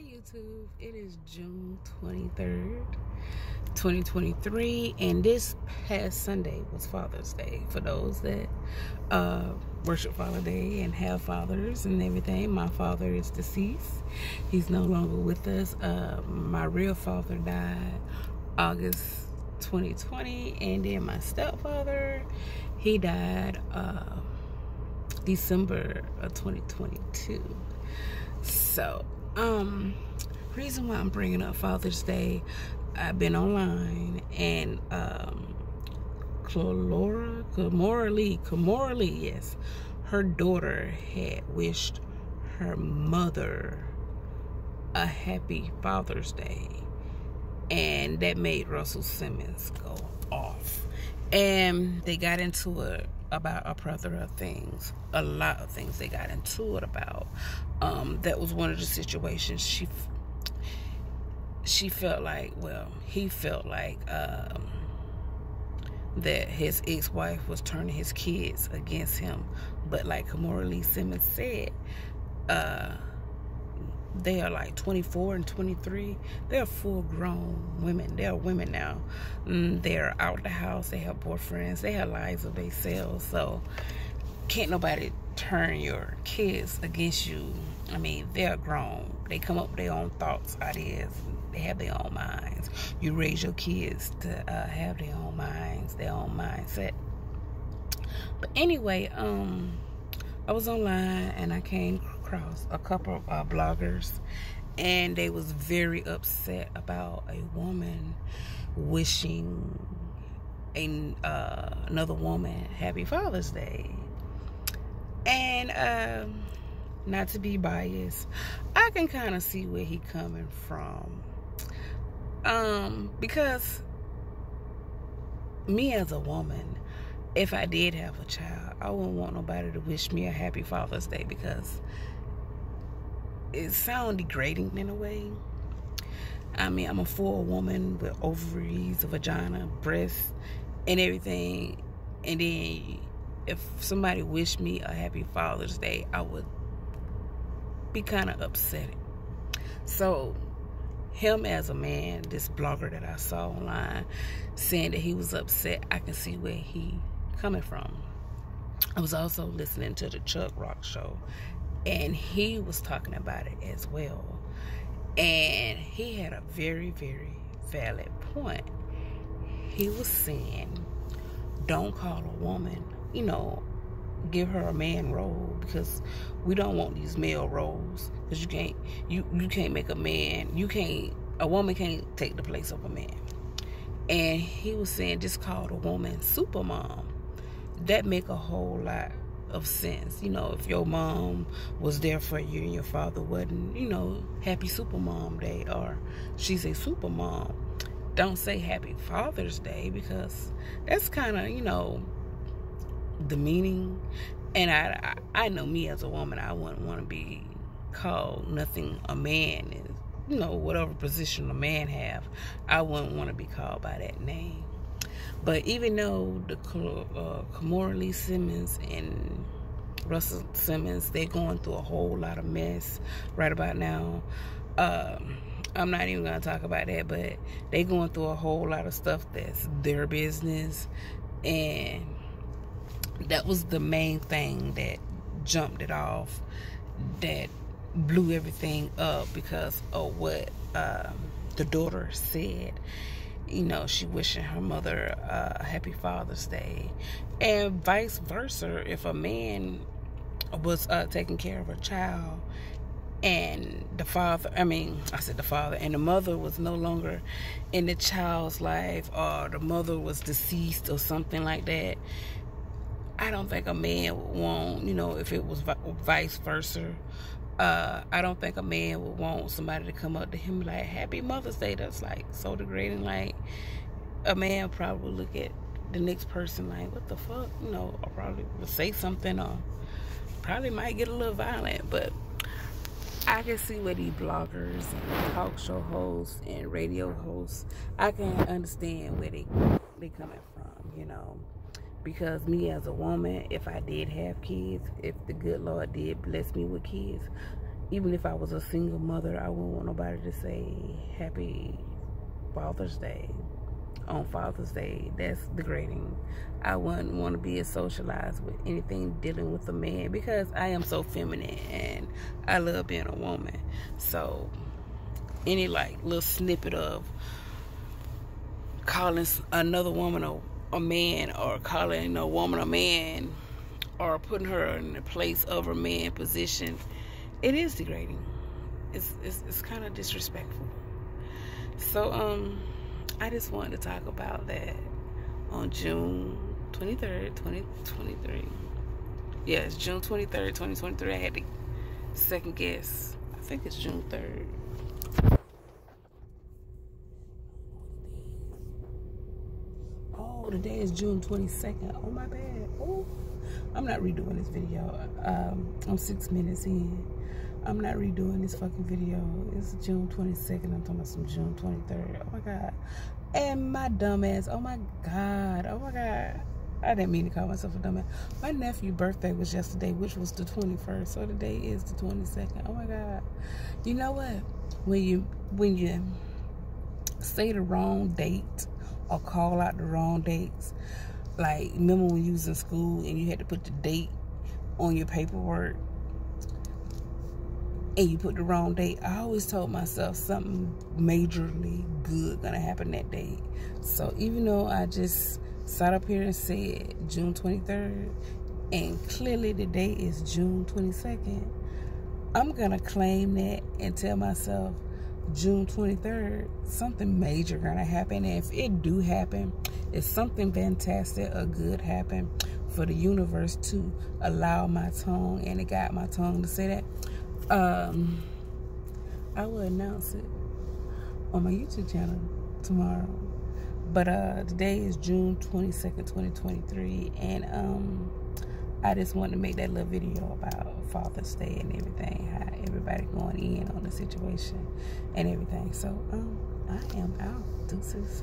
Hey YouTube, it is June 23rd, 2023, and this past Sunday was Father's Day. For those that uh, worship Father Day and have fathers and everything, my father is deceased. He's no longer with us. Uh, my real father died August 2020, and then my stepfather, he died uh, December of 2022. So, um, reason why I'm bringing up Father's Day, I've been online and um, Clora, Kimora Lee, Kimora Lee, yes, her daughter had wished her mother a happy Father's Day, and that made Russell Simmons go off, and they got into it about a plethora of things, a lot of things they got into it about. Um, that was one of the situations she she felt like, well, he felt like um, that his ex-wife was turning his kids against him. But like Kimora Lee Simmons said, uh, they are like 24 and 23 they're full grown women. They're women now. Mm, they're out the house. They have boyfriends. They have lives of themselves. So can't nobody turn your kids against you. I mean they're grown. They come up with their own thoughts ideas. They have their own minds. You raise your kids to uh, have their own minds their own mindset. But anyway um i was online and i came across a couple of uh, bloggers and they was very upset about a woman wishing a, uh, another woman happy father's day. And um, not to be biased i can kind of see where he coming from. Um because me as a woman if i did have a child i wouldn't want nobody to wish me a happy father's day because it sounds degrading in a way. I mean, I'm a full woman with ovaries, a vagina, breasts, and everything. And then if somebody wished me a happy Father's Day, I would be kind of upset. So, him as a man, this blogger that I saw online, saying that he was upset, I can see where he coming from. I was also listening to the Chuck Rock show, and he was talking about it as well. And he had a very, very valid point. He was saying, don't call a woman, you know, give her a man role because we don't want these male roles because you can't you you can't make a man you can't a woman can't take the place of a man and he was saying just call a woman super mom that make a whole lot of sense. You know, if your mom was there for you and your father wasn't, you know, happy super mom day or she's a super mom. Don't say happy Father's Day because that's kind of, you know, demeaning. And I, I, I know me as a woman, I wouldn't want to be called nothing a man is. You know, whatever position a man have, I wouldn't want to be called by that name. But even though the uh, Kimora Lee Simmons and Russell Simmons, they're going through a whole lot of mess right about now. Um, I'm not even gonna talk about that, but they going through a whole lot of stuff that's their business, and that was the main thing that jumped it off, that blew everything up because of what um, the daughter said you know, she wishing her mother a happy Father's Day. And vice versa, if a man was uh, taking care of a child and the father, I mean, I said the father, and the mother was no longer in the child's life or the mother was deceased or something like that, I don't think a man would want, you know, if it was vice versa, uh, I don't think a man would want somebody to come up to him like Happy Mother's Day. That's like so degrading. Like a man probably look at the next person like, what the fuck? You know, or probably would say something or probably might get a little violent. But I can see where these bloggers and talk show hosts and radio hosts, I can understand where they they coming from, you know because me as a woman if i did have kids if the good lord did bless me with kids even if I was a single mother, I wouldn't want nobody to say happy Father's Day on Father's Day. That's degrading. I wouldn't want to be socialized with anything dealing with a man because I am so feminine and I love being a woman. So any like little snippet of calling another woman a, a man or calling a woman a man or putting her in the place of a man position, it is degrading. It's it's, it's kind of disrespectful. So um, I just wanted to talk about that on June 23rd, 2023. Yes, June 23rd, 2023. I had to second guess. I think it's June 3rd. Today is June 22nd. Oh, my bad. Oh, I'm not redoing this video. Um, I'm six minutes in. I'm not redoing this fucking video. It's June 22nd. I'm talking about some June 23rd. Oh, my God. And my dumbass. Oh, my God. Oh, my God. I didn't mean to call myself a dumbass. My nephew's birthday was yesterday, which was the 21st. So today is the 22nd. Oh, my God. You know what? When you, when you say the wrong date or call out the wrong dates. Like, remember when you was in school and you had to put the date on your paperwork and you put the wrong date? I always told myself something majorly good gonna happen that day. So even though I just sat up here and said June 23rd and clearly the date is June 22nd, I'm gonna claim that and tell myself June 23rd, something major gonna happen. And if it do happen, if something fantastic or good happen for the universe to allow my tongue and it got my tongue to say that, um, I will announce it on my YouTube channel tomorrow. But uh, today is June 22nd, 2023, and um, I just wanted to make that little video about Father's Day and everything, how everybody going in on the situation and everything. So, um, I am out. Deuces.